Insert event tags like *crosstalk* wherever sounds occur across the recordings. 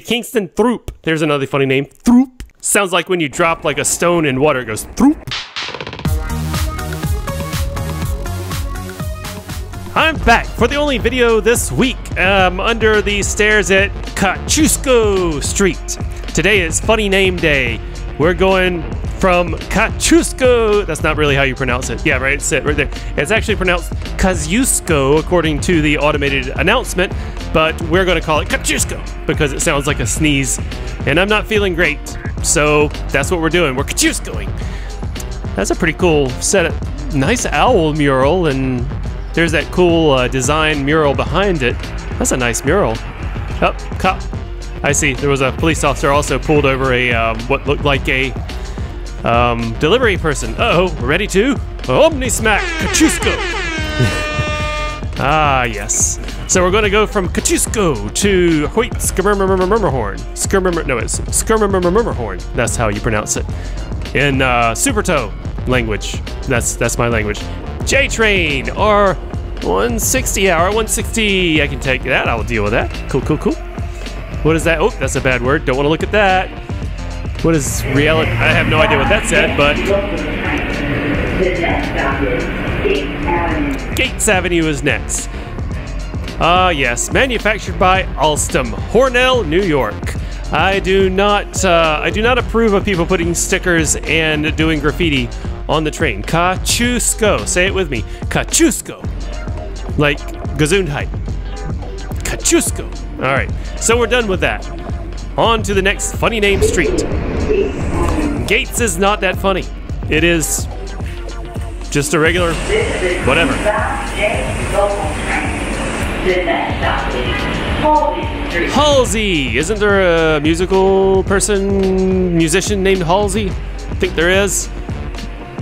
Kingston Throop. There's another funny name. Throop. Sounds like when you drop like a stone in water, it goes throop. I'm back for the only video this week um, under the stairs at Kosciuszko Street. Today is Funny Name Day. We're going from Kosciuszko. That's not really how you pronounce it. Yeah, right. It's it right there. It's actually pronounced Kosciuszko according to the automated announcement, but we're going to call it Kosciuszko because it sounds like a sneeze, and I'm not feeling great. So that's what we're doing. We're Kosciuszkoing. That's a pretty cool set. Nice owl mural, and there's that cool uh, design mural behind it. That's a nice mural. Oh, cop. I see. There was a police officer also pulled over a um, what looked like a um, delivery person. Uh oh, ready to OMNY Smack Kosciuszko. *laughs* ah, yes. So we're going to go from Kosciuszko to Hoyt Skirmurmurmurmurhorn. Skirmurmur, no, it's Skirmurmurmurmurhorn. That's how you pronounce it. In uh, Supertoe language. That's that's my language. J Train or 160 hour, 160. I can take that. I'll deal with that. Cool, cool, cool. What is that? Oh, that's a bad word. Don't want to look at that. What is reality? I have no idea what that said, but. Gates Avenue is next. Ah, uh, yes, manufactured by Alstom, Hornell, New York. I do not, uh, I do not approve of people putting stickers and doing graffiti on the train. Kosciuszko, say it with me. Kosciuszko, like Gesundheit. Kosciuszko. All right, so we're done with that. On to the next funny name street. Gates is not that funny. It is just a regular whatever. Halsey! Isn't there a musical person, musician named Halsey? I think there is.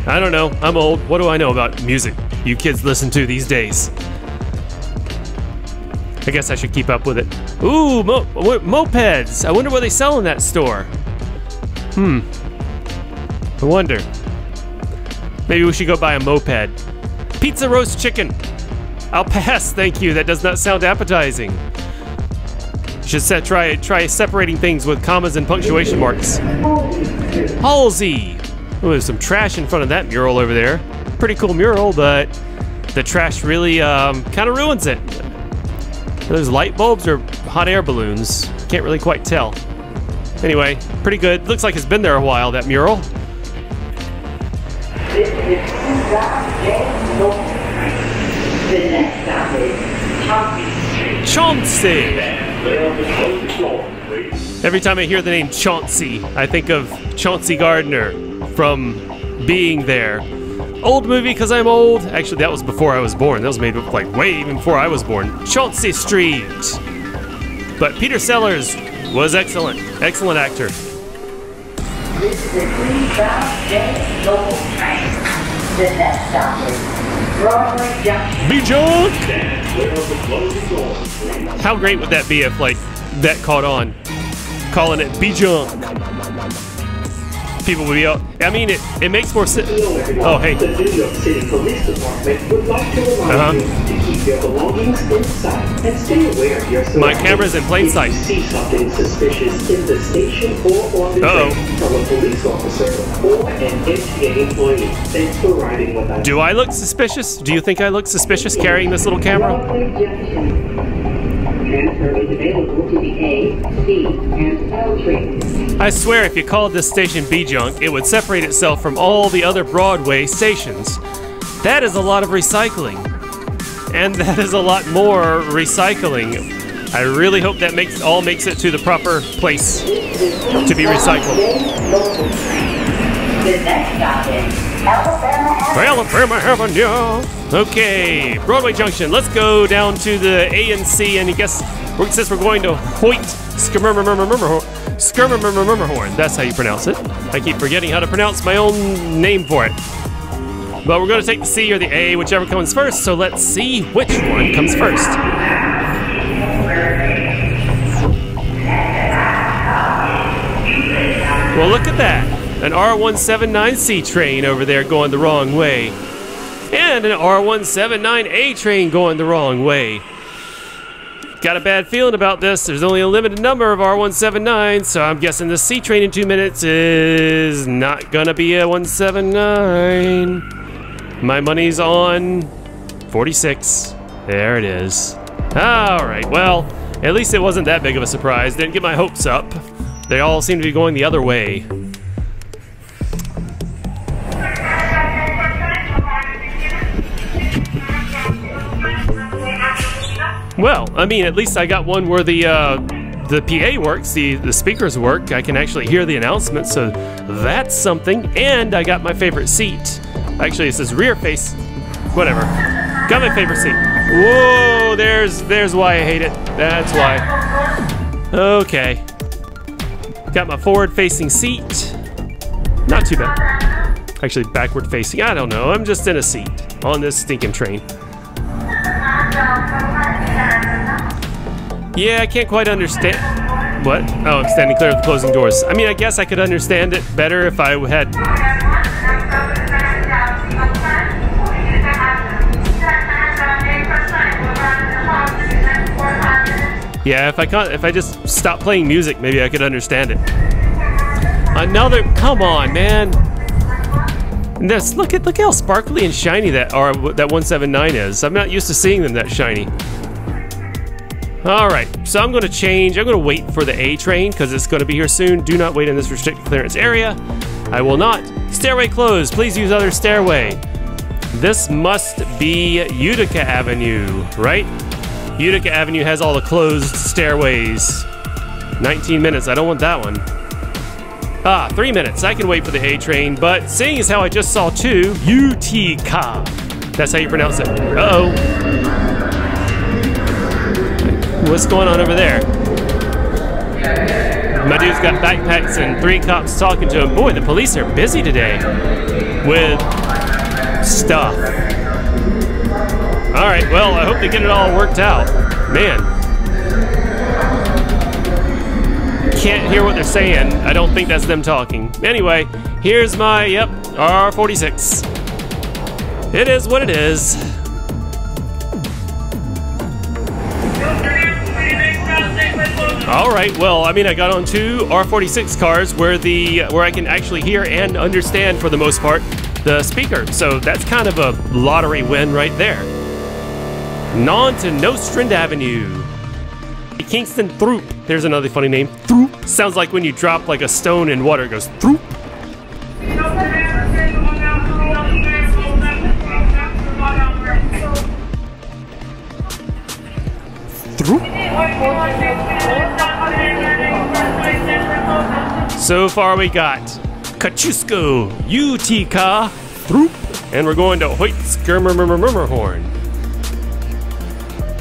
I don't know. I'm old. What do I know about music you kids listen to these days? I guess I should keep up with it. Ooh, mo mopeds. I wonder what they sell in that store. Hmm. I wonder. Maybe we should go buy a moped. Pizza roast chicken. I'll pass, thank you. That does not sound appetizing. Should set, try try separating things with commas and punctuation marks. Halsey. Oh, there's some trash in front of that mural over there. Pretty cool mural, but the trash really um, kind of ruins it. Those light bulbs or hot air balloons? Can't really quite tell. Anyway, pretty good. Looks like it's been there a while, that mural. Chauncey! Every time I hear the name Chauncey, I think of Chauncey Gardiner from Being There. Old movie because I'm old. Actually, that was before I was born. That was made like way even before I was born. Chauncey Street. But Peter Sellers was excellent. Excellent actor. This is a Greenbound James local train. The next stop is Broadway Junction. How great would that be if, like, that caught on? Calling it B-Junk people would be out. I mean, it, it makes more sense. Oh, hey. The New York City Police Department would like to remind uh -huh. you to keep your belongings inside and stay aware of your surroundings. My camera's in plain sight. If you see something suspicious in the station or on the uh -oh. train, tell a police officer or an MTA employee. Thanks for riding with us. Do I look suspicious? Do you think I look suspicious carrying this little camera? I swear if you called this station B-Junk, it would separate itself from all the other Broadway stations. That is a lot of recycling. And *laughs* that is a lot more recycling. I really hope that makes all makes it to the proper place to be recycled. The next stop is Alabama Avenue. Okay, Broadway Junction. Let's go down to the ANC, and C, and I guess since we're going to Hoyt Skirmurmurmurmurhorn. That's how you pronounce it. I keep forgetting how to pronounce my own name for it. But we're going to take the C or the A, whichever comes first. So let's see which one comes first. Well, look at that. An R179C train over there going the wrong way and an R179A train going the wrong way. got a bad feeling about this. There's only a limited number of R179, so I'm guessing the C train in two minutes is not gonna be a 179. My money's on 46. There it is. All right, well, at least it wasn't that big of a surprise. Didn't get my hopes up. They all seem to be going the other way. Well, I mean, at least I got one where the uh, the PA works, the the speakers work. I can actually hear the announcement, so that's something. And I got my favorite seat. Actually, it says rear face. Whatever. Got my favorite seat. Whoa, there's there's why I hate it. That's why. Okay. Got my forward facing seat. Not too bad. Actually, backward facing. I don't know. I'm just in a seat on this stinking train. Yeah, I can't quite understand. What? Oh, I'm standing clear of the closing doors. I mean, I guess I could understand it better if I had. Yeah, if I can't, if I just stop playing music, maybe I could understand it. Another, come on, man. And this, look at look how sparkly and shiny that are that 179 is. I'm not used to seeing them that shiny. All right, so I'm going to change. I'm going to wait for the A train because it's going to be here soon. Do not wait in this restricted clearance area. I will not. Stairway closed. Please use other stairway. This must be Utica Avenue, right? Utica Avenue has all the closed stairways. 19 minutes. I don't want that one. Ah, three minutes. I can wait for the A train, but seeing as how I just saw two, Utica. That's how you pronounce it. Uh-oh. What's going on over there? My dude's got backpacks and three cops talking to him. Boy, the police are busy today with stuff. All right, well, I hope they get it all worked out. Man. Can't hear what they're saying. I don't think that's them talking. Anyway, here's my, yep, R46. It is what it is. All right. Well, I mean, I got on two R46 cars where the where I can actually hear and understand for the most part the speaker. So that's kind of a lottery win right there. On to Nostrand Avenue. Kingston Throop. There's another funny name. Throop. Sounds like when you drop like a stone in water, it goes throop. So far we got Kosciuszko, Utica, Throop, and we're going to Hoyt Skirmermermerhorn.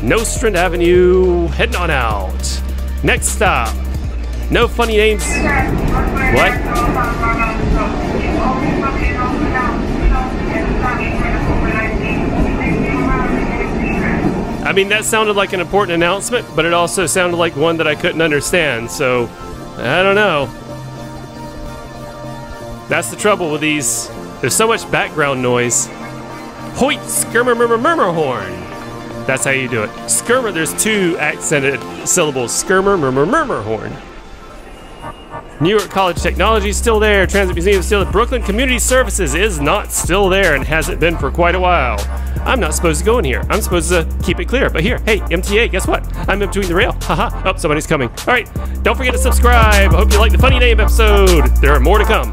Nostrand Avenue, heading on out. Next stop. No funny names. What? I mean, that sounded like an important announcement, but it also sounded like one that I couldn't understand, so I don't know. That's the trouble with these. There's so much background noise. Hoyt skirmer murmur murmur horn. That's how you do it. Skirmer, there's two accented syllables. Skirmer murmur murmur horn. New York College Technology is still there. Transit Museum is still there. Brooklyn Community Services is not still there and hasn't been for quite a while. I'm not supposed to go in here. I'm supposed to keep it clear. But here, hey, MTA, guess what? I'm in between the rail. Haha. oh, somebody's coming. All right. Don't forget to subscribe. I hope you like the funny name episode. There are more to come.